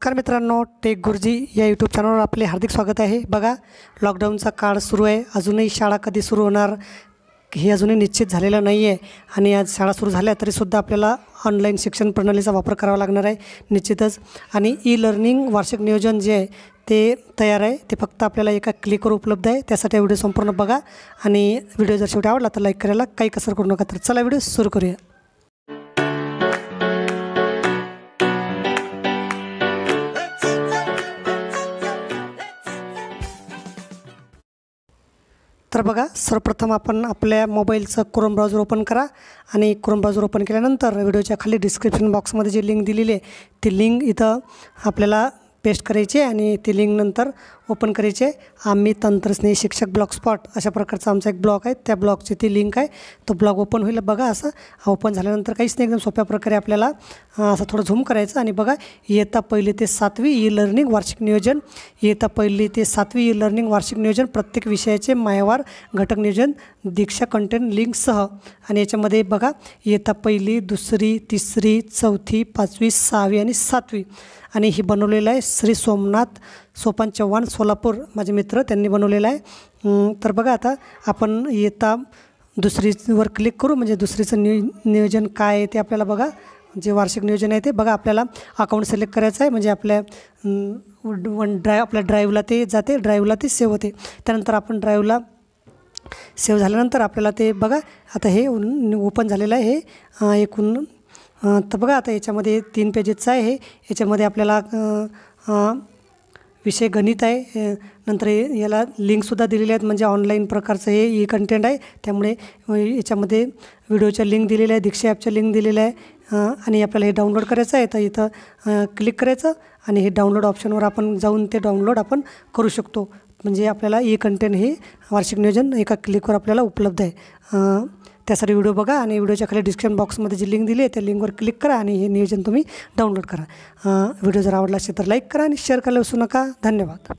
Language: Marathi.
नमस्कार मित्रांनो टेक गुरुजी या यूट्यूब चॅनलवर आपले हार्दिक स्वागत आहे. बघा लॉकडाऊनचा काळ सुरू आहे. अजूनही शाळा कधी सुरू होणार हे अजूनही निश्चित झालेलं नाही आहे आणि आज शाळा सुरू झाल्या तरीसुद्धा आपल्याला ऑनलाईन शिक्षण प्रणालीचा वापर करावा लागणार आहे निश्चितच. आणि ई लर्निंग वार्षिक नियोजन जे आहे ते तयार आहे. ते फक्त आपल्याला एका क्लिकवर उपलब्ध आहे. त्यासाठी व्हिडिओ संपूर्ण बघा. आणि व्हिडिओ जर शेवटी आवडला तर लाईक करायला काही कसर करू नका. तर चला व्हिडिओ सुरू करूया. तर बघा सर्वप्रथम आपण आपल्या मोबाईलचं क्रोम ब्राउझर ओपन करा आणि क्रोम ब्राउझर ओपन केल्यानंतर व्हिडिओच्या खाली डिस्क्रिप्शन बॉक्समध्ये जी लिंक दिलेली आहे ती लिंक इथं आपल्याला पेस्ट करायची आणि ती लिंकनंतर ओपन करायची. आहे आम्ही तंत्रस्नेही शिक्षक ब्लॉग स्पॉट अशा प्रकारचा आमचा एक ब्लॉग आहे. त्या ब्लॉगची ती लिंक आहे. तो ब्लॉग ओपन होईल. बघा असं. ओपन झाल्यानंतर काहीच नाही. एकदम सोप्या प्रकारे आपल्याला असं थोडं झूम करायचं. आणि बघा येता पहिली ते सातवी ई लर्निंग वार्षिक नियोजन. येता पहिली ते सातवी ई लर्निंग वार्षिक नियोजन. प्रत्येक विषयाचे मायवार घटक नियोजन दीक्षा कंटेंट लिंकसह आणि याच्यामध्ये बघा येता पहिली दुसरी तिसरी चौथी पाचवी सहावी आणि सातवी. आणि ही बनवलेलं आहे श्री सोमनाथ सोपान चव्हाण सोलापूर माझे मित्र त्यांनी बनवलेला आहे. तर बघा आता आपण येता दुसरीवर क्लिक करू म्हणजे दुसरीचं नियो नियोजन काय आहे ते आपल्याला बघा. जे वार्षिक नियोजन आहे ते बघा आपल्याला अकाउंट सिलेक्ट करायचं आहे. म्हणजे आपल्या वन ड्राय आपल्या ड्राईव्हला ते जाते ड्राईव्हला ते सेव्ह होते. त्यानंतर आपण ड्राईव्हला सेव्ह झाल्यानंतर आपल्याला ते बघा. आता हे ओपन झालेलं आहे. हे एकूण तर बघा आता याच्यामध्ये तीन पेजेसचं आहे. हे याच्यामध्ये आपल्याला विषय गणित आहे. नंतर हे- याला लिंकसुद्धा म्हणजे दिलेल्या आहेत. म्हणजे ऑनलाईन प्रकारचं हे ई कंटेंट आहे. त्यामुळे याच्यामध्ये व्हिडिओच्या लिंक दिलेल्या आहे दीक्षा ॲपच्या लिंक दिलेल्या आहे आणि आपल्याला हे डाउनलोड करायचं आहे. तर इथं क्लिक करायचं आणि हे डाउनलोड ऑप्शनवर आपण जाऊन ते डाउनलोड आपण करू शकतो. म्हणजे आपल्याला ई कंटेंट हे वार्षिक नियोजन एका क्लिकवर आपल्याला उपलब्ध आहे. त्यासाठी व्हिडिओ बघा आणि व्हिडिओच्या खाली डिस्क्रिप्शन बॉक्समध्ये जी लिंक दिली आहे त्या लिंकवर क्लिक करा आणि हे नियोजन तुम्ही डाउनलोड करा. व्हिडिओ जर आवडला असेल तर लाईक करा आणि शेअर करायला विसरू नका. धन्यवाद.